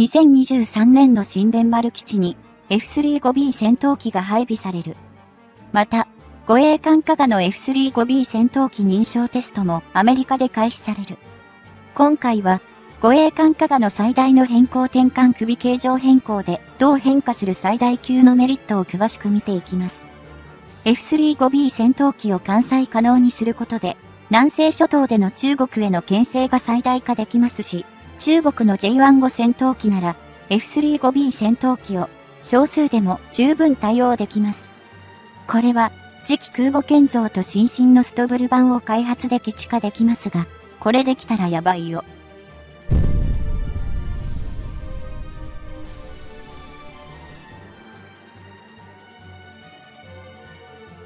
2023年度新田丸基地に F35B 戦闘機が配備される。また、護衛艦加賀の F35B 戦闘機認証テストもアメリカで開始される。今回は、護衛艦加賀の最大の変更転換首形状変更でどう変化する最大級のメリットを詳しく見ていきます。F35B 戦闘機を艦載可能にすることで、南西諸島での中国への牽制が最大化できますし、中国の J15 戦闘機なら F35B 戦闘機を少数でも十分対応できます。これは次期空母建造と新進のストブル版を開発で基地化できますが、これできたらやばいよ。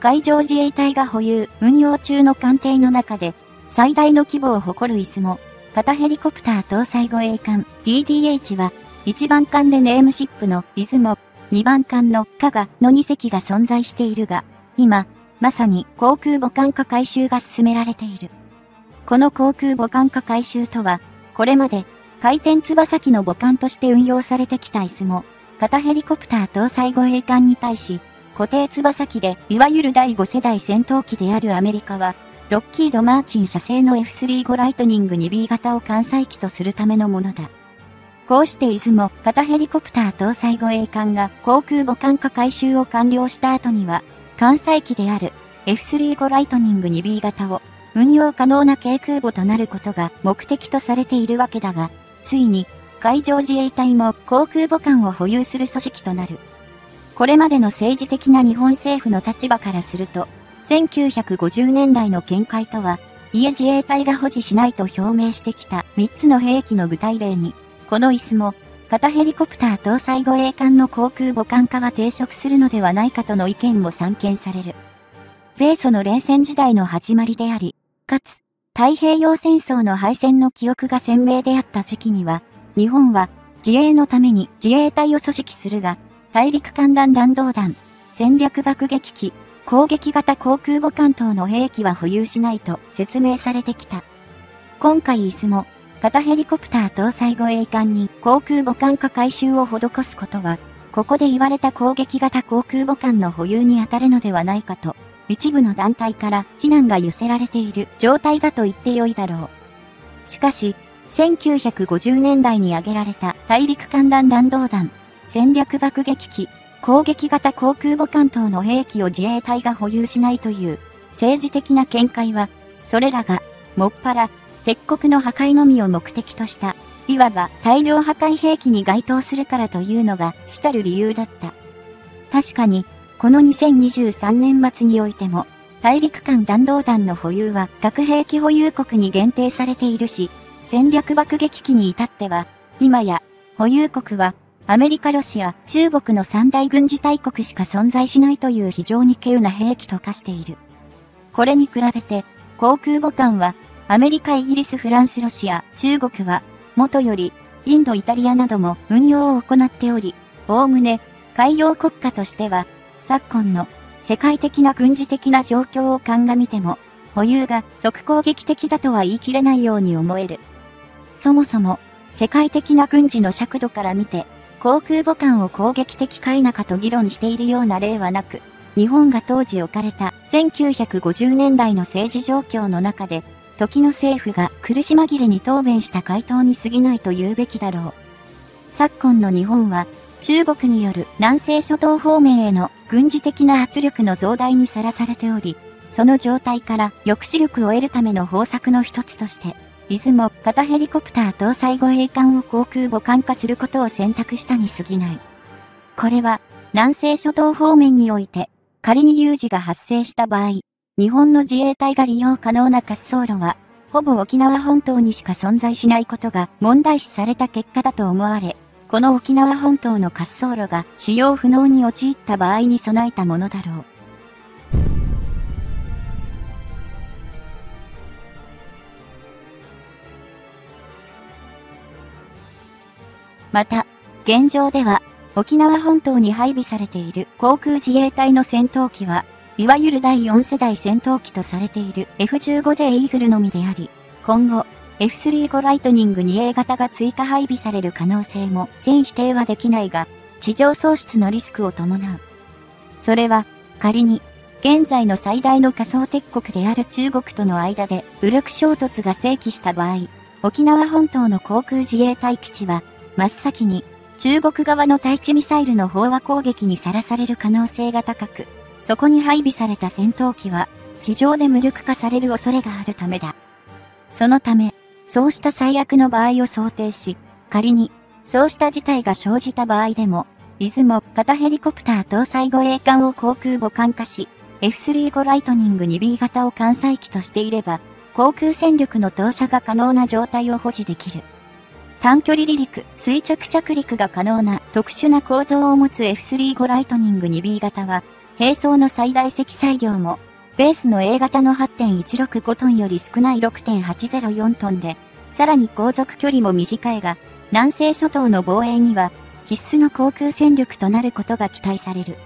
海上自衛隊が保有、運用中の艦艇の中で、最大の規模を誇る椅子も、型ヘリコプター搭載護衛艦 DDH は、1番艦でネームシップの出雲、2番艦の加賀の2隻が存在しているが、今、まさに航空母艦化改修が進められている。この航空母艦化改修とは、これまで回転翼機の母艦として運用されてきた椅子も、型ヘリコプター搭載護衛艦に対し、固定翼機で、いわゆる第5世代戦闘機であるアメリカは、ロッキード・マーチン社製の F35 ライトニング 2B 型を艦載機とするためのものだ。こうして出雲、型ヘリコプター搭載護衛艦が航空母艦化改修を完了した後には、艦載機である F35 ライトニング 2B 型を運用可能な軽空母となることが目的とされているわけだが、ついに海上自衛隊も航空母艦を保有する組織となる。これまでの政治的な日本政府の立場からすると、1950年代の見解とは、家自衛隊が保持しないと表明してきた3つの兵器の具体例に、この椅子も、型ヘリコプター搭載護衛艦の航空母艦化は抵触するのではないかとの意見も散見される。米ソの冷戦時代の始まりであり、かつ、太平洋戦争の敗戦の記憶が鮮明であった時期には、日本は自衛のために自衛隊を組織するが、大陸間弾弾道弾、戦略爆撃機、攻撃型航空母艦等の兵器は保有しないと説明されてきた。今回椅子も、型ヘリコプター搭載護衛艦に航空母艦化改修を施すことは、ここで言われた攻撃型航空母艦の保有に当たるのではないかと、一部の団体から非難が寄せられている状態だと言ってよいだろう。しかし、1950年代に挙げられた大陸間弾弾道弾、戦略爆撃機、攻撃型航空母艦等の兵器を自衛隊が保有しないという政治的な見解は、それらが、もっぱら、敵国の破壊のみを目的とした、いわば大量破壊兵器に該当するからというのが主たる理由だった。確かに、この2023年末においても、大陸間弾道弾の保有は核兵器保有国に限定されているし、戦略爆撃機に至っては、今や保有国はアメリカ、ロシア、中国の三大軍事大国しか存在しないという非常に稀有な兵器と化している。これに比べて、航空母艦は、アメリカ、イギリス、フランス、ロシア、中国は、元より、インド、イタリアなども運用を行っており、おおむね、海洋国家としては、昨今の世界的な軍事的な状況を鑑みても、保有が即攻撃的だとは言い切れないように思える。そもそも、世界的な軍事の尺度から見て、航空母艦を攻撃的か否かと議論しているような例はなく、日本が当時置かれた1950年代の政治状況の中で、時の政府が苦し紛れに答弁した回答に過ぎないと言うべきだろう。昨今の日本は、中国による南西諸島方面への軍事的な圧力の増大にさらされており、その状態から抑止力を得るための方策の一つとして、出雲型ヘリコプター搭載護衛艦を航空母艦化することを選択したに過ぎない。これは、南西諸島方面において、仮に有事が発生した場合、日本の自衛隊が利用可能な滑走路は、ほぼ沖縄本島にしか存在しないことが問題視された結果だと思われ、この沖縄本島の滑走路が使用不能に陥った場合に備えたものだろう。また、現状では、沖縄本島に配備されている航空自衛隊の戦闘機は、いわゆる第4世代戦闘機とされている F15J イーグルのみであり、今後、F35 ライトニング 2A 型が追加配備される可能性も全否定はできないが、地上喪失のリスクを伴う。それは、仮に、現在の最大の仮想敵国である中国との間で武力衝突が正規した場合、沖縄本島の航空自衛隊基地は、真っ先に中国側の対地ミサイルの飽和攻撃にさらされる可能性が高く、そこに配備された戦闘機は、地上で無力化される恐れがあるためだ。そのため、そうした最悪の場合を想定し、仮に、そうした事態が生じた場合でも、出雲型ヘリコプター搭載護衛艦を航空母艦化し、F35 ライトニング 2B 型を艦載機としていれば、航空戦力の投射が可能な状態を保持できる。短距離離陸、垂直着陸が可能な特殊な構造を持つ F35 ライトニング 2B 型は、並走の最大積載量もベースの A 型の8.165トンより少ない6.804トンで、さらに航続距離も短いが、南西諸島の防衛には必須の航空戦力となることが期待される。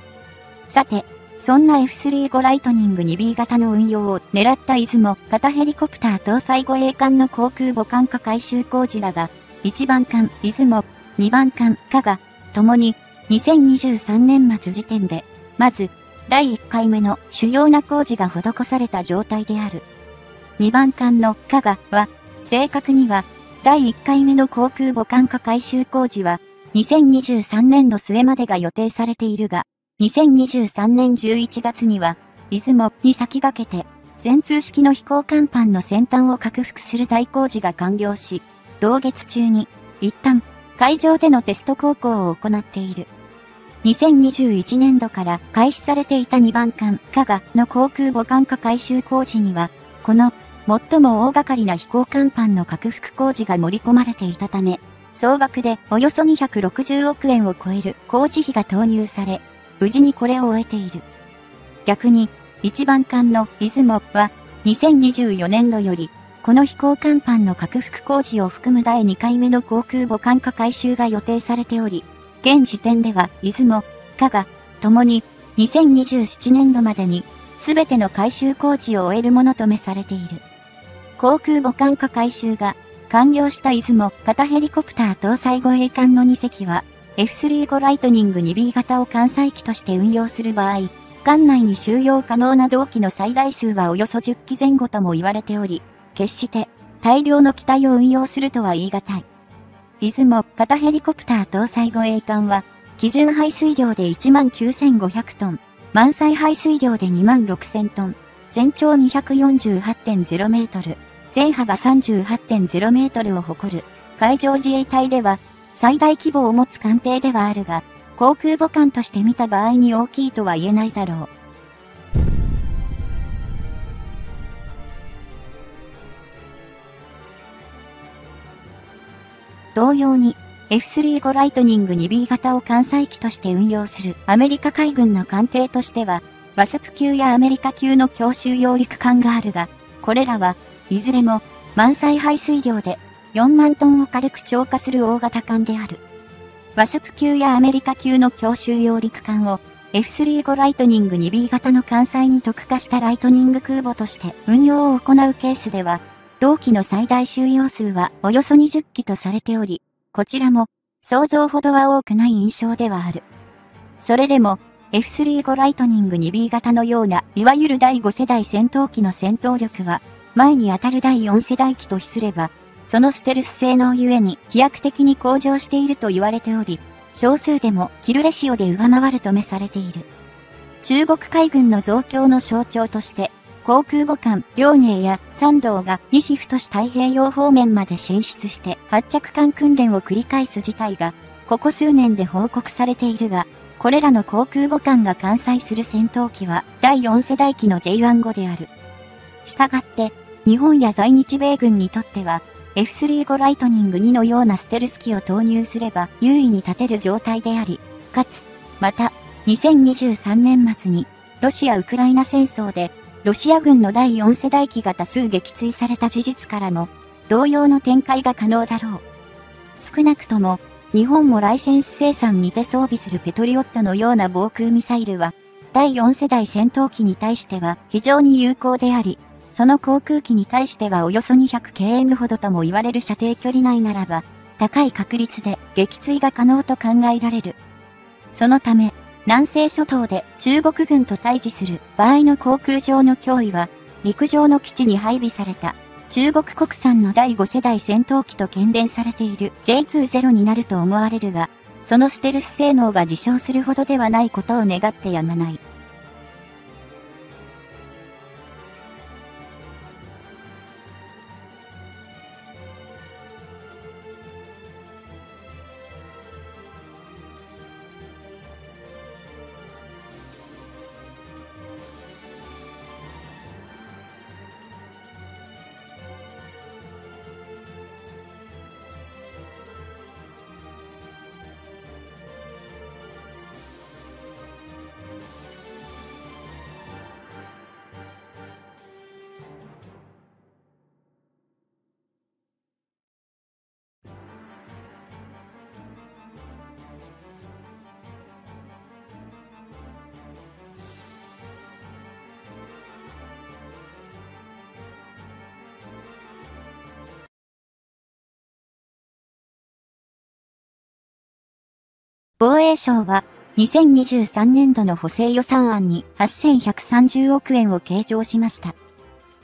さて、そんな F35 ライトニング 2B 型の運用を狙った出雲型ヘリコプター搭載護衛艦の航空母艦化改修工事だが、1番艦出雲、2番艦加賀、ともに2023年末時点で、まず第1回目の主要な工事が施された状態である。2番艦の加賀は、正確には、第1回目の航空母艦化改修工事は、2023年度末までが予定されているが、2023年11月には、出雲に先駆けて、全通式の飛行甲板の先端を拡幅する大工事が完了し、同月中に、一旦、海上でのテスト航行を行っている。2021年度から開始されていた2番艦、加賀の航空母艦化改修工事には、この、最も大掛かりな飛行甲板の拡幅工事が盛り込まれていたため、総額でおよそ260億円を超える工事費が投入され、無事にこれを終えている。逆に、1番艦の出雲は、2024年度より、この飛行甲板の拡幅工事を含む第2回目の航空母艦化改修が予定されており、現時点では、出雲、加賀、ともに、2027年度までに、すべての改修工事を終えるものとめされている。航空母艦化改修が、完了した出雲型ヘリコプター搭載護衛艦の2隻は、F35 ライトニング 2B 型を艦載機として運用する場合、艦内に収容可能な同機の最大数はおよそ10機前後とも言われており、決して大量の機体を運用するとは言い難い。出雲型ヘリコプター搭載護衛艦は、基準排水量で19,500トン、満載排水量で26,000トン、全長248.0メートル、全幅38.0メートルを誇る、海上自衛隊では、最大規模を持つ艦艇ではあるが、航空母艦として見た場合に大きいとは言えないだろう。同様に F35 ライトニング 2B 型を艦載機として運用するアメリカ海軍の艦艇としては、ワスプ級やアメリカ級の強襲揚陸艦があるが、これらはいずれも満載排水量で4万トンを軽く超過する大型艦である。ワスプ級やアメリカ級の強襲揚陸艦を F35 ライトニング 2B 型の艦載に特化したライトニング空母として運用を行うケースでは、同機の最大収容数はおよそ20機とされており、こちらも想像ほどは多くない印象ではある。それでも F35 ライトニング 2B 型のようないわゆる第5世代戦闘機の戦闘力は前にあたる第4世代機と比すればそのステルス性能ゆえに飛躍的に向上していると言われており少数でもキルレシオで上回るとめされている。中国海軍の増強の象徴として航空母艦、遼寧や山道が西太太平洋方面まで進出して発着艦訓練を繰り返す事態が、ここ数年で報告されているが、これらの航空母艦が艦載する戦闘機は第4世代機の J15 である。したがって、日本や在日米軍にとっては、F35 ライトニング2のようなステルス機を投入すれば優位に立てる状態であり、かつ、また、2023年末に、ロシア・ウクライナ戦争でロシア軍の第4世代機が多数撃墜された事実からも、同様の展開が可能だろう。少なくとも、日本もライセンス生産にて装備するペトリオットのような防空ミサイルは、第4世代戦闘機に対しては非常に有効であり、その航空機に対してはおよそ 200km ほどとも言われる射程距離内ならば、高い確率で撃墜が可能と考えられる。そのため、南西諸島で中国軍と対峙する場合の航空上の脅威は、陸上の基地に配備された中国国産の第5世代戦闘機と検伝されている J20 になると思われるが、そのステルス性能が自称するほどではないことを願ってやまない。防衛省は、2023年度の補正予算案に8130億円を計上しました。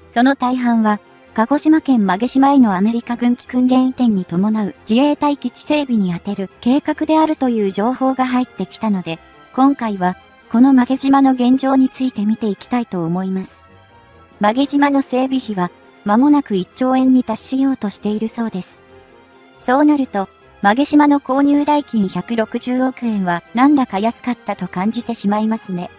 その大半は、鹿児島県曲島へのアメリカ軍機訓練移転に伴う自衛隊基地整備に充てる計画であるという情報が入ってきたので、今回は、この曲島の現状について見ていきたいと思います。曲島の整備費は、間もなく1兆円に達しようとしているそうです。そうなると、曲島の購入代金160億円はなんだか安かったと感じてしまいますね。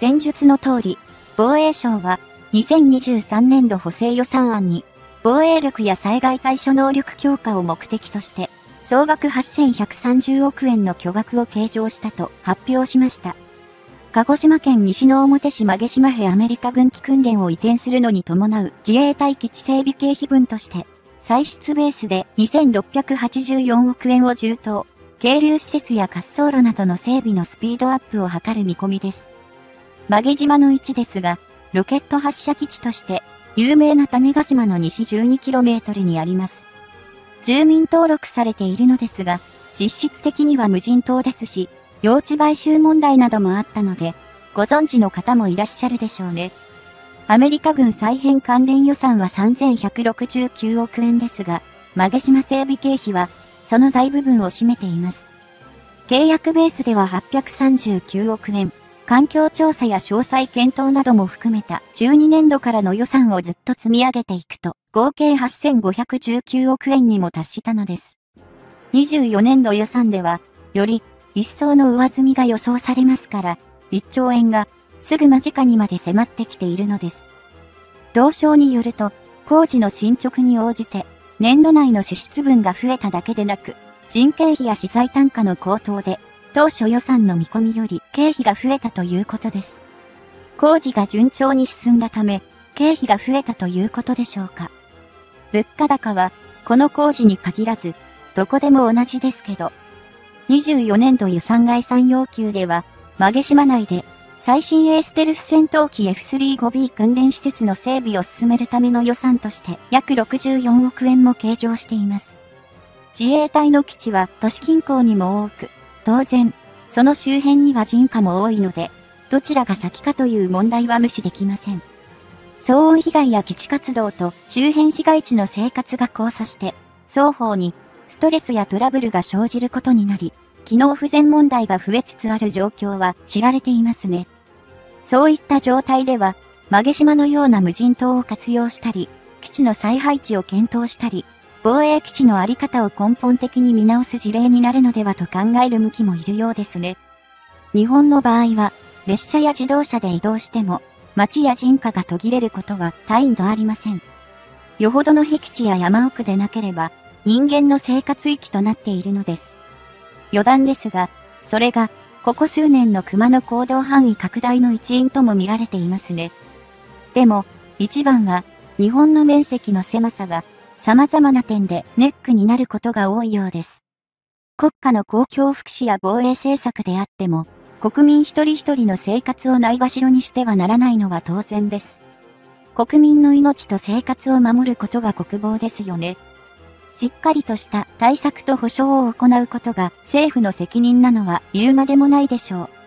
前述の通り、防衛省は2023年度補正予算案に防衛力や災害対処能力強化を目的として総額8130億円の巨額を計上したと発表しました。鹿児島県西之表市曲島兵アメリカ軍機訓練を移転するのに伴う自衛隊基地整備経費分として、歳出ベースで2684億円を充当、渓流施設や滑走路などの整備のスピードアップを図る見込みです。曲島の位置ですが、ロケット発射基地として、有名な種子島の西 12km にあります。住民登録されているのですが、実質的には無人島ですし、用地買収問題などもあったので、ご存知の方もいらっしゃるでしょうね。アメリカ軍再編関連予算は3169億円ですが、曲島整備経費は、その大部分を占めています。契約ベースでは839億円、環境調査や詳細検討なども含めた12年度からの予算をずっと積み上げていくと、合計8519億円にも達したのです。24年度予算では、より一層の上積みが予想されますから、1兆円がすぐ間近にまで迫ってきているのです。同省によると、工事の進捗に応じて、年度内の支出分が増えただけでなく、人件費や資材単価の高騰で、当初予算の見込みより経費が増えたということです。工事が順調に進んだため、経費が増えたということでしょうか。物価高は、この工事に限らず、どこでも同じですけど、24年度予算概算要求では、曲島内で最新エステルス戦闘機 F35B 訓練施設の整備を進めるための予算として約64億円も計上しています。自衛隊の基地は都市近郊にも多く、当然、その周辺には人家も多いので、どちらが先かという問題は無視できません。騒音被害や基地活動と周辺市街地の生活が交差して、双方にストレスやトラブルが生じることになり、機能不全問題が増えつつある状況は知られていますね。そういった状態では、曲島のような無人島を活用したり、基地の再配置を検討したり、防衛基地のあり方を根本的に見直す事例になるのではと考える向きもいるようですね。日本の場合は、列車や自動車で移動しても、街や人家が途切れることは大度ありません。よほどの僻地や山奥でなければ、人間の生活域となっているのです。余談ですが、それが、ここ数年の熊の行動範囲拡大の一因とも見られていますね。でも、一番は、日本の面積の狭さが、様々な点でネックになることが多いようです。国家の公共福祉や防衛政策であっても、国民一人一人の生活をないがしろにしてはならないのは当然です。国民の命と生活を守ることが国防ですよね。しっかりとした対策と保障を行うことが政府の責任なのは言うまでもないでしょう。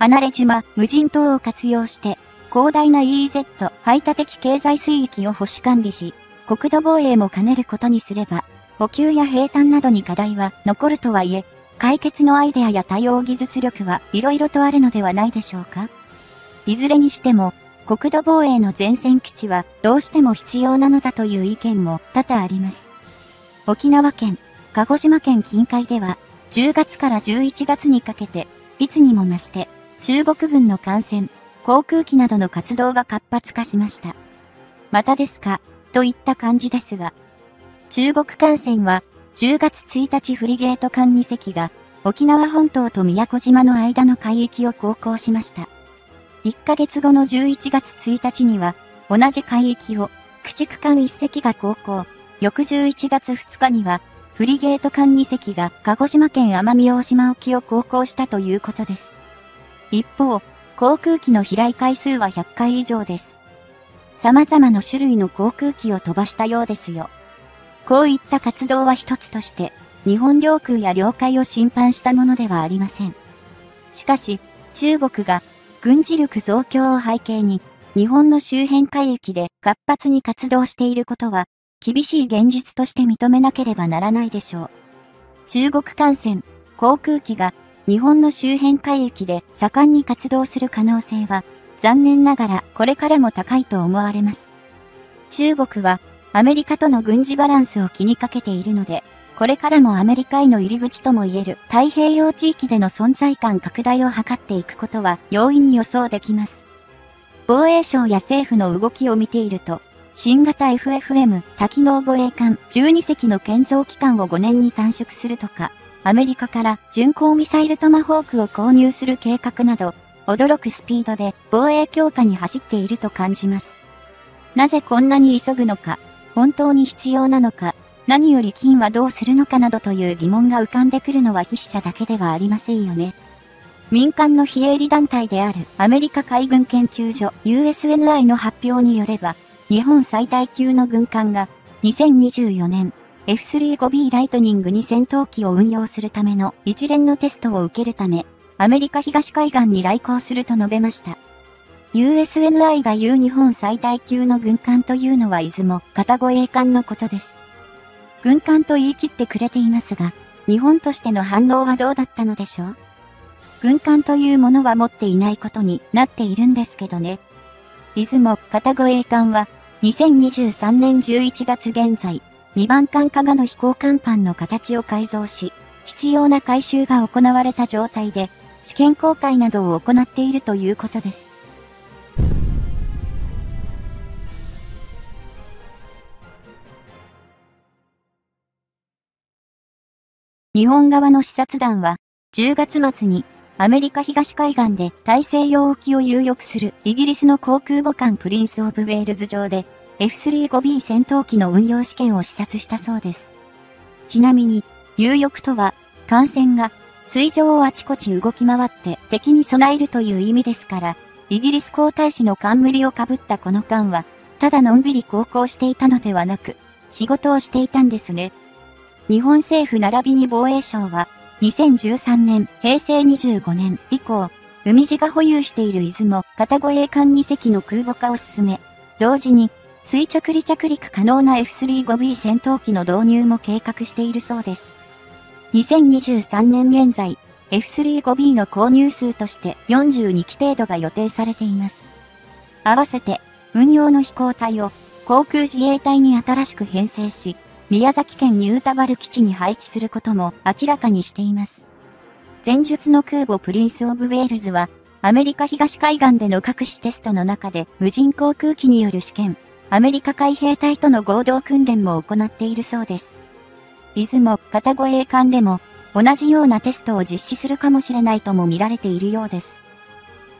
離れ島、無人島を活用して、広大な EEZ 排他的経済水域を保守管理し、国土防衛も兼ねることにすれば、補給や平坦などに課題は残るとはいえ、解決のアイデアや対応技術力は色々とあるのではないでしょうかいずれにしても、国土防衛の前線基地はどうしても必要なのだという意見も多々あります。沖縄県、鹿児島県近海では、10月から11月にかけて、いつにも増して、中国軍の艦船、航空機などの活動が活発化しました。またですか、といった感じですが、中国艦船は10月1日フリゲート艦2隻が沖縄本島と宮古島の間の海域を航行しました。1ヶ月後の11月1日には同じ海域を駆逐艦1隻が航行、翌11月2日にはフリゲート艦2隻が鹿児島県奄美大島沖を航行したということです。一方、航空機の飛来回数は100回以上です。様々な種類の航空機を飛ばしたようですよ。こういった活動は一つとして、日本領空や領海を侵犯したものではありません。しかし、中国が軍事力増強を背景に、日本の周辺海域で活発に活動していることは、厳しい現実として認めなければならないでしょう。中国艦船、航空機が日本の周辺海域で盛んに活動する可能性は、残念ながらこれからも高いと思われます。中国は、アメリカとの軍事バランスを気にかけているので、これからもアメリカへの入り口とも言える太平洋地域での存在感拡大を図っていくことは容易に予想できます。防衛省や政府の動きを見ていると、新型 FFM 多機能護衛艦12隻の建造期間を5年に短縮するとか、アメリカから巡航ミサイルトマホークを購入する計画など、驚くスピードで防衛強化に走っていると感じます。なぜこんなに急ぐのか、本当に必要なのか、何より金はどうするのかなどという疑問が浮かんでくるのは筆者だけではありませんよね。民間の非営利団体であるアメリカ海軍研究所 USNI の発表によれば、日本最大級の軍艦が2024年 F35B ライトニングに戦闘機を運用するための一連のテストを受けるため、アメリカ東海岸に来航すると述べました。USNI が言う日本最大級の軍艦というのは出雲、片護衛艦のことです。軍艦と言い切ってくれていますが、日本としての反応はどうだったのでしょう？軍艦というものは持っていないことになっているんですけどね。出雲、片護衛艦は、2023年11月現在、2番艦加賀の飛行甲板の形を改造し、必要な改修が行われた状態で、試験公開などを行っているということです。日本側の視察団は、10月末にアメリカ東海岸で大西洋沖を遊弋するイギリスの航空母艦プリンス・オブ・ウェールズ上で F35B 戦闘機の運用試験を視察したそうです。ちなみに、遊弋とは、艦船が水上をあちこち動き回って敵に備えるという意味ですから、イギリス皇太子の冠をかぶったこの艦は、ただのんびり航行していたのではなく、仕事をしていたんですね。日本政府並びに防衛省は、2013年、平成25年以降、海地が保有している出雲、片護衛艦2隻の空母化を進め、同時に垂直離着陸可能な F35B 戦闘機の導入も計画しているそうです。2023年現在、F35B の購入数として42機程度が予定されています。合わせて、運用の飛行隊を航空自衛隊に新しく編成し、宮崎県ニュータバル基地に配置することも明らかにしています。前述の空母プリンス・オブ・ウェールズは、アメリカ東海岸での各種テストの中で無人航空機による試験、アメリカ海兵隊との合同訓練も行っているそうです。いずも型護衛艦でも、同じようなテストを実施するかもしれないとも見られているようです。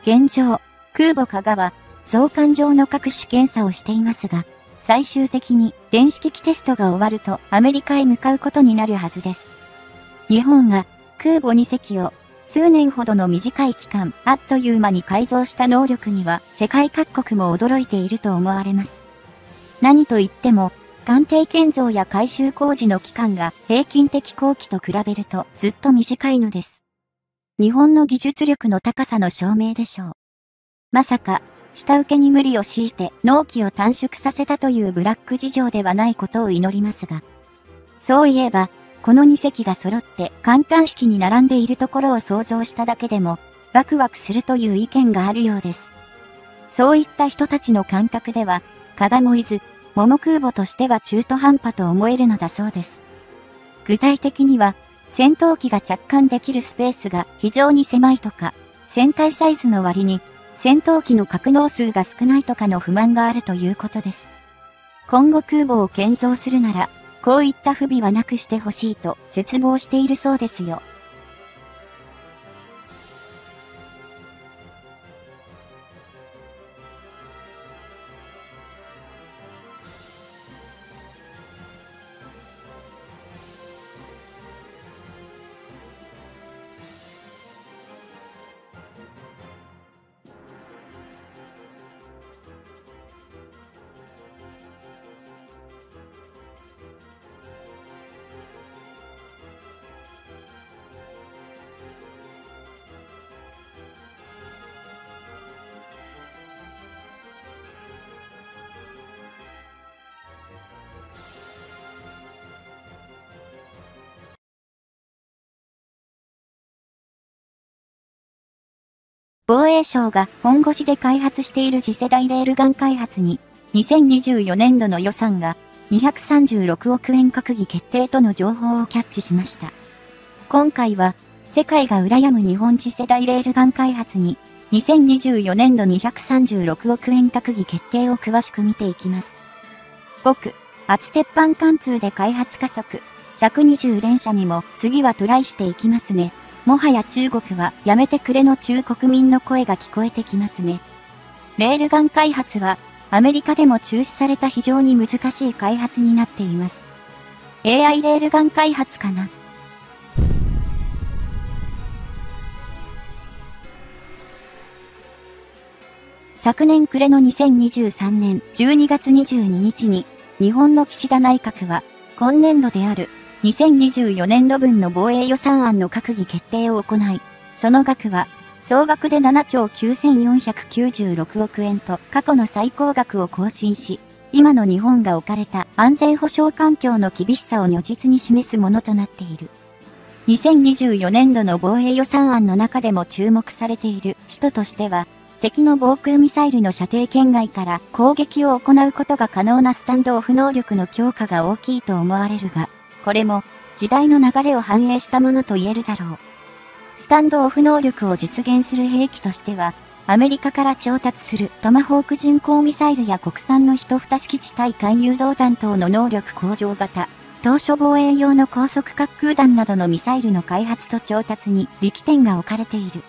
現状、空母加賀は、増艦上の各種検査をしていますが、最終的に電子機器テストが終わるとアメリカへ向かうことになるはずです。日本が空母2隻を数年ほどの短い期間、あっという間に改造した能力には世界各国も驚いていると思われます。何と言っても、艦艇建造や改修工事の期間が平均的後期と比べるとずっと短いのです。日本の技術力の高さの証明でしょう。まさか、下請けに無理を強いて納期を短縮させたというブラック事情ではないことを祈りますが。そういえば、この2隻が揃って簡単式に並んでいるところを想像しただけでも、ワクワクするという意見があるようです。そういった人たちの感覚では、加賀もいず、桃空母としては中途半端と思えるのだそうです。具体的には、戦闘機が着艦できるスペースが非常に狭いとか、船体サイズの割に戦闘機の格納数が少ないとかの不満があるということです。今後空母を建造するなら、こういった不備はなくしてほしいと絶望しているそうですよ。防衛省が本腰で開発している次世代レールガン開発に、2024年度の予算が236億円閣議決定との情報をキャッチしました。今回は、世界が羨む日本次世代レールガン開発に、2024年度236億円閣議決定を詳しく見ていきます。僕、厚鉄板貫通で開発加速、120連射にも次はトライしていきますね。もはや中国はやめてくれの中国民の声が聞こえてきますね。レールガン開発はアメリカでも中止された非常に難しい開発になっています。AI レールガン開発かな昨年暮れの2023年12月22日に日本の岸田内閣は今年度である2024年度分の防衛予算案の閣議決定を行い、その額は、総額で7兆9496億円と過去の最高額を更新し、今の日本が置かれた安全保障環境の厳しさを如実に示すものとなっている。2024年度の防衛予算案の中でも注目されている使途としては、敵の防空ミサイルの射程圏外から攻撃を行うことが可能なスタンドオフ能力の強化が大きいと思われるが、これも時代の流れを反映したものと言えるだろう。スタンドオフ能力を実現する兵器としては、アメリカから調達するトマホーク巡航ミサイルや国産の一蓋式地対艦誘導弾等の能力向上型、当初防衛用の高速滑空弾などのミサイルの開発と調達に力点が置かれている。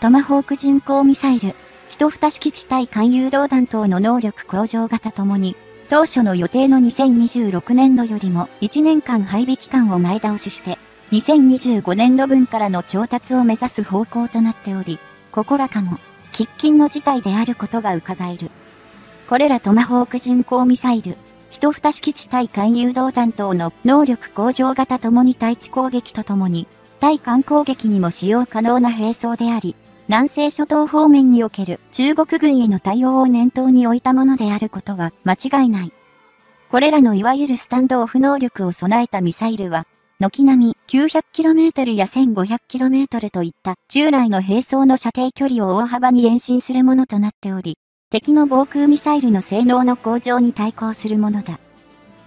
トマホーク巡航ミサイル、一蓋式地対艦誘導弾等の能力向上型ともに、当初の予定の2026年度よりも1年間配備期間を前倒しして、2025年度分からの調達を目指す方向となっており、ここらかも、喫緊の事態であることが伺える。これらトマホーク巡航ミサイル、一蓋式地対艦誘導弾等の能力向上型ともに対地攻撃とともに、対艦攻撃にも使用可能な兵装であり、南西諸島方面における中国軍への対応を念頭に置いたものであることは間違いない。これらのいわゆるスタンドオフ能力を備えたミサイルは、軒並み 900km や 1500km といった従来の並走の射程距離を大幅に延伸するものとなっており、敵の防空ミサイルの性能の向上に対抗するものだ。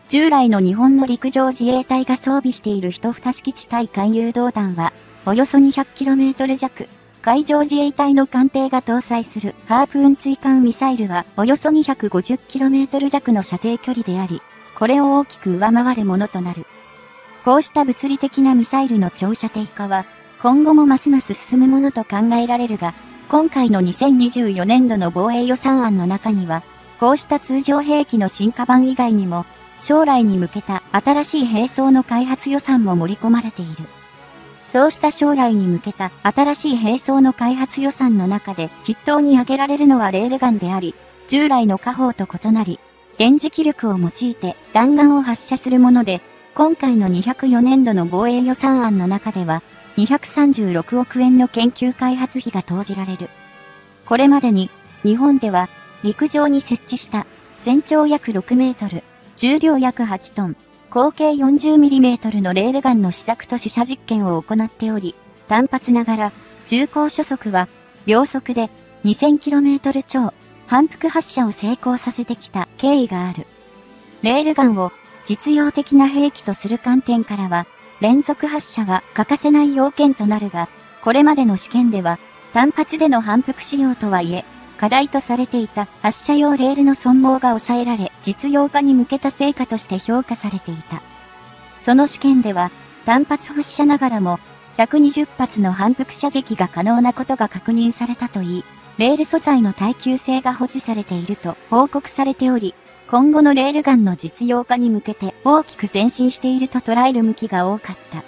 従来の日本の陸上自衛隊が装備している一蓋式地対艦誘導弾は、およそ 200km 弱、海上自衛隊の艦艇が搭載するハープーン追艦ミサイルはおよそ 250km 弱の射程距離であり、これを大きく上回るものとなる。こうした物理的なミサイルの長射程化は、今後もますます進むものと考えられるが、今回の2024年度の防衛予算案の中には、こうした通常兵器の進化版以外にも、将来に向けた新しい兵装の開発予算も盛り込まれている。そうした将来に向けた新しい兵装の開発予算の中で筆頭に挙げられるのはレールガンであり、従来の火砲と異なり、電磁気力を用いて弾丸を発射するもので、今回の204年度の防衛予算案の中では、236億円の研究開発費が投じられる。これまでに、日本では、陸上に設置した全長約6メートル、重量約8トン、合計 40mm のレールガンの試作と試射実験を行っており、単発ながら、重高初速は、秒速で 2000km 超、反復発射を成功させてきた経緯がある。レールガンを実用的な兵器とする観点からは、連続発射は欠かせない要件となるが、これまでの試験では、単発での反復使用とはいえ、課題とされていた発射用レールの損耗が抑えられ、実用化に向けた成果として評価されていた。その試験では、単発発射ながらも、120発の反復射撃が可能なことが確認されたといい、レール素材の耐久性が保持されていると報告されており、今後のレールガンの実用化に向けて大きく前進していると捉える向きが多かった。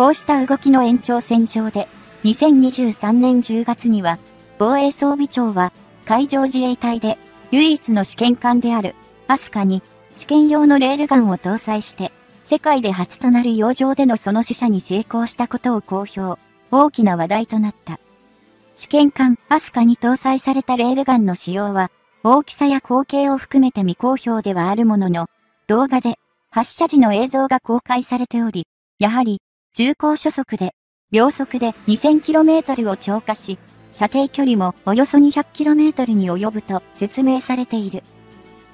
こうした動きの延長線上で、2023年10月には、防衛装備庁は、海上自衛隊で、唯一の試験艦である、アスカに、試験用のレールガンを搭載して、世界で初となる洋上でのその試射に成功したことを公表、大きな話題となった。試験艦アスカに搭載されたレールガンの使用は、大きさや口径を含めて未公表ではあるものの、動画で発射時の映像が公開されており、やはり重高初速で、秒速で 2000km を超過し、射程距離もおよそ 200km に及ぶと説明されている。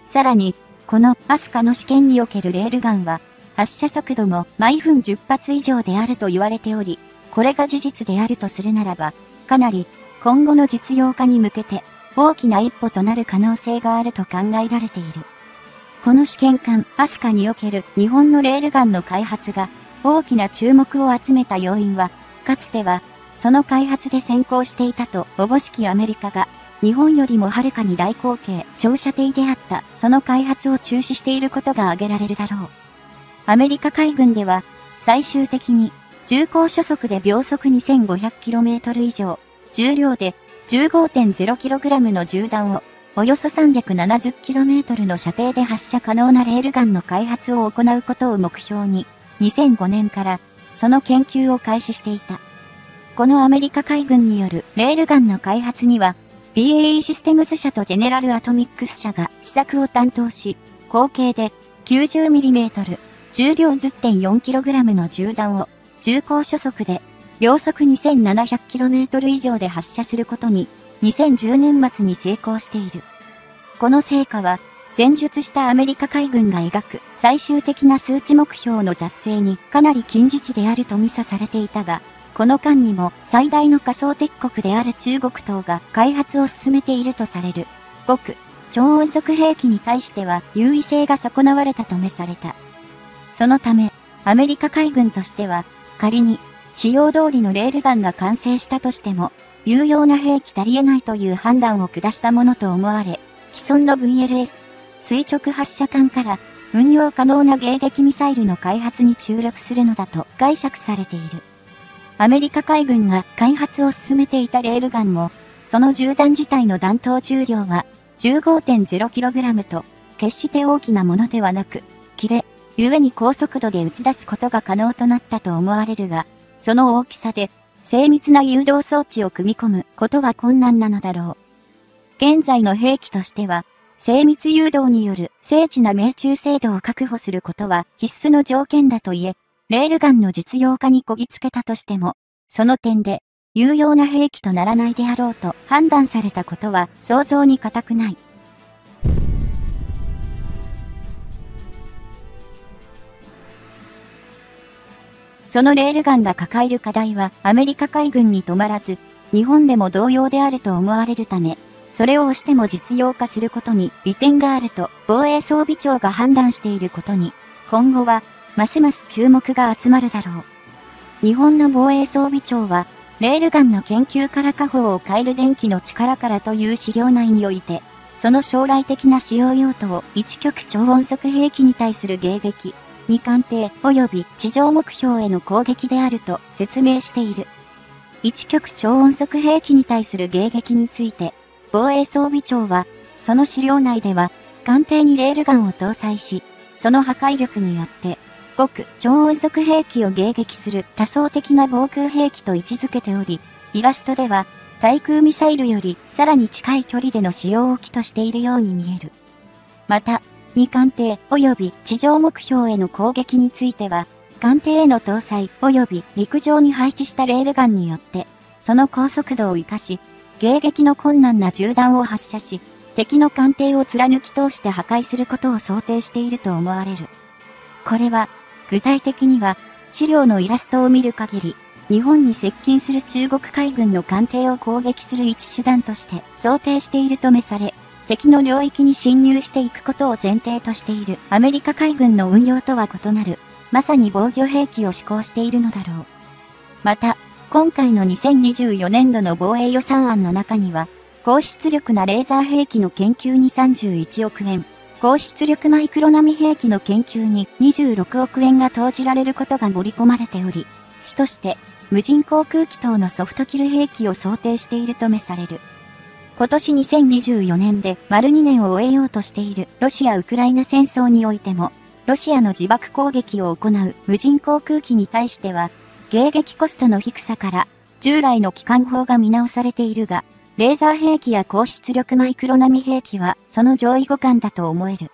さらに、このアスカの試験におけるレールガンは、発射速度も毎分10発以上であると言われており、これが事実であるとするならば、かなり今後の実用化に向けて大きな一歩となる可能性があると考えられている。この試験艦アスカにおける日本のレールガンの開発が大きな注目を集めた要因は、かつては、その開発で先行していたと、おぼしきアメリカが、日本よりもはるかに大口径、長射程であった、その開発を中止していることが挙げられるだろう。アメリカ海軍では、最終的に、重高初速で秒速 2500km 以上、重量で 15.0kg の銃弾を、およそ 370km の射程で発射可能なレールガンの開発を行うことを目標に、2005年からその研究を開始していた。このアメリカ海軍によるレールガンの開発には、BAE システムズ社とジェネラルアトミックス社が試作を担当し、合計で 90mm、重量 10.4kg の銃弾を重高初速で秒速 2700km 以上で発射することに2010年末に成功している。この成果は前述したアメリカ海軍が描く最終的な数値目標の達成にかなり近似値であると見さされていたが、この間にも最大の仮想敵国である中国等が開発を進めているとされる、極、超音速兵器に対しては優位性が損なわれたとめされた。そのため、アメリカ海軍としては、仮に、使用通りのレールガンが完成したとしても、有用な兵器足りえないという判断を下したものと思われ、既存の VLS、垂直発射管から運用可能な迎撃ミサイルの開発に注力するのだと解釈されている。アメリカ海軍が開発を進めていたレールガンも、その銃弾自体の弾頭重量は 15.0kg と決して大きなものではなく、切れ、故に高速度で打ち出すことが可能となったと思われるが、その大きさで精密な誘導装置を組み込むことは困難なのだろう。現在の兵器としては、精密誘導による精緻な命中精度を確保することは必須の条件だと言え、レールガンの実用化にこぎつけたとしても、その点で有用な兵器とならないであろうと判断されたことは想像に難くない。そのレールガンが抱える課題はアメリカ海軍に止まらず、日本でも同様であると思われるため、それを押しても実用化することに利点があると防衛装備庁が判断していることに今後は、ますます注目が集まるだろう。日本の防衛装備庁は、レールガンの研究から下方を変える電気の力からという資料内において、その将来的な使用用途を一極超音速兵器に対する迎撃、に艦艇及び地上目標への攻撃であると説明している。一極超音速兵器に対する迎撃について、防衛装備庁は、その資料内では、艦艇にレールガンを搭載し、その破壊力によって、極超音速兵器を迎撃する多層的な防空兵器と位置づけており、イラストでは、対空ミサイルよりさらに近い距離での使用を機としているように見える。また、2艦艇及び地上目標への攻撃については、艦艇への搭載及び陸上に配置したレールガンによって、その高速度を活かし、迎撃の困難な銃弾を発射し、敵の艦艇を貫き通して破壊することを想定していると思われる。これは、具体的には、資料のイラストを見る限り、日本に接近する中国海軍の艦艇を攻撃する一手段として想定しているとめされ、敵の領域に侵入していくことを前提としているアメリカ海軍の運用とは異なる、まさに防御兵器を施行しているのだろう。また、今回の2024年度の防衛予算案の中には、高出力なレーザー兵器の研究に31億円、高出力マイクロ波兵器の研究に26億円が投じられることが盛り込まれており、主として無人航空機等のソフトキル兵器を想定しているとめされる。今年2024年で丸2年を終えようとしているロシア・ウクライナ戦争においても、ロシアの自爆攻撃を行う無人航空機に対しては、迎撃コストの低さから従来の機関砲が見直されているが、レーザー兵器や高出力マイクロ波兵器はその上位互換だと思える。